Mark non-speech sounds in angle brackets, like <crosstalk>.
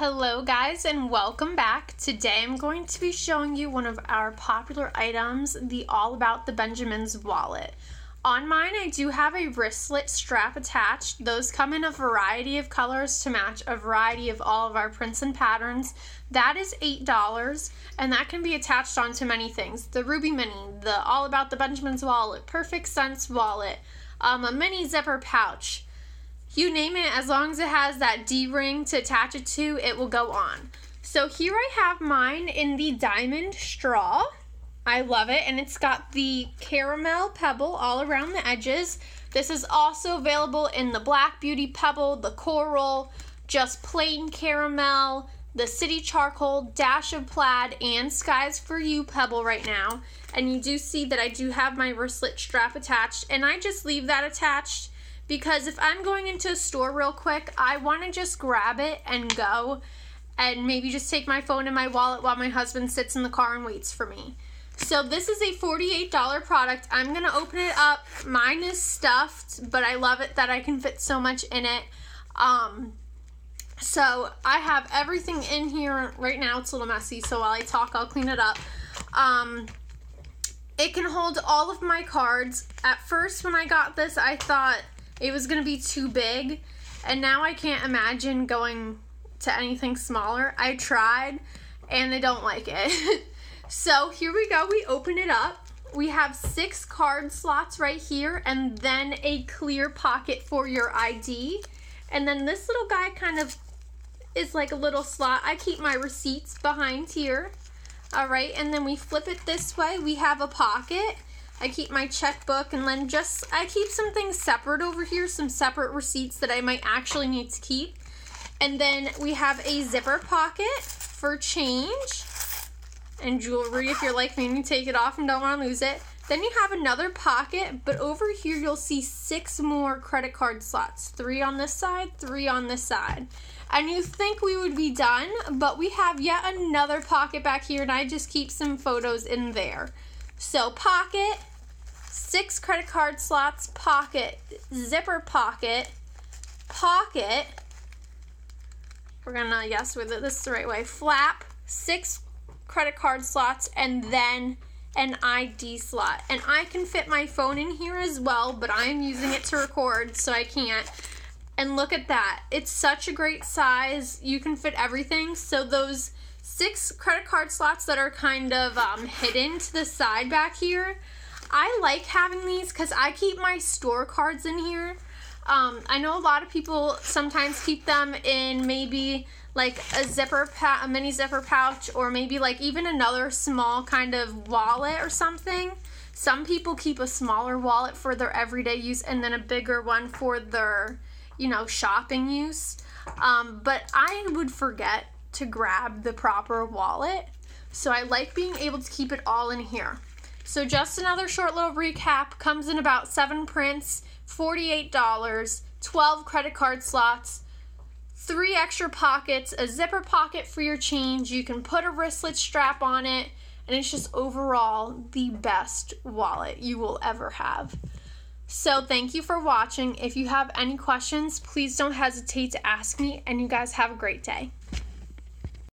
Hello guys and welcome back. Today I'm going to be showing you one of our popular items, the All About the Benjamins wallet. On mine I do have a wristlet strap attached. Those come in a variety of colors to match a variety of all of our prints and patterns. That is $8 and that can be attached onto many things. The Ruby Mini, the All About the Benjamins wallet, Perfect Cents wallet, um, a mini zipper pouch, you name it, as long as it has that D ring to attach it to, it will go on. So here I have mine in the diamond straw. I love it, and it's got the caramel pebble all around the edges. This is also available in the Black Beauty Pebble, the coral, just plain caramel, the city charcoal, dash of plaid, and skies for you pebble right now. And you do see that I do have my wristlet strap attached, and I just leave that attached because if I'm going into a store real quick, I want to just grab it and go and maybe just take my phone and my wallet while my husband sits in the car and waits for me. So this is a $48 product. I'm going to open it up. Mine is stuffed, but I love it that I can fit so much in it. Um, so I have everything in here right now. It's a little messy, so while I talk, I'll clean it up. Um, it can hold all of my cards. At first, when I got this, I thought it was going to be too big. And now I can't imagine going to anything smaller. I tried and I don't like it. <laughs> so here we go. We open it up. We have six card slots right here and then a clear pocket for your ID. And then this little guy kind of is like a little slot. I keep my receipts behind here. All right, and then we flip it this way. We have a pocket I keep my checkbook and then just, I keep some things separate over here, some separate receipts that I might actually need to keep. And then we have a zipper pocket for change and jewelry if you're like me and you take it off and don't want to lose it. Then you have another pocket, but over here you'll see six more credit card slots. Three on this side, three on this side. And you think we would be done, but we have yet another pocket back here and I just keep some photos in there. So pocket, six credit card slots, pocket, zipper pocket, pocket. We're gonna, yes, this is the right way. Flap, six credit card slots, and then an ID slot. And I can fit my phone in here as well, but I'm using it to record, so I can't. And look at that. It's such a great size. You can fit everything. So those six credit card slots that are kind of um, hidden to the side back here, I like having these because I keep my store cards in here. Um, I know a lot of people sometimes keep them in maybe like a zipper, a mini zipper pouch, or maybe like even another small kind of wallet or something. Some people keep a smaller wallet for their everyday use and then a bigger one for their, you know, shopping use. Um, but I would forget to grab the proper wallet. So I like being able to keep it all in here. So just another short little recap comes in about seven prints, $48, 12 credit card slots, three extra pockets, a zipper pocket for your change. You can put a wristlet strap on it, and it's just overall the best wallet you will ever have. So, thank you for watching. If you have any questions, please don't hesitate to ask me, and you guys have a great day.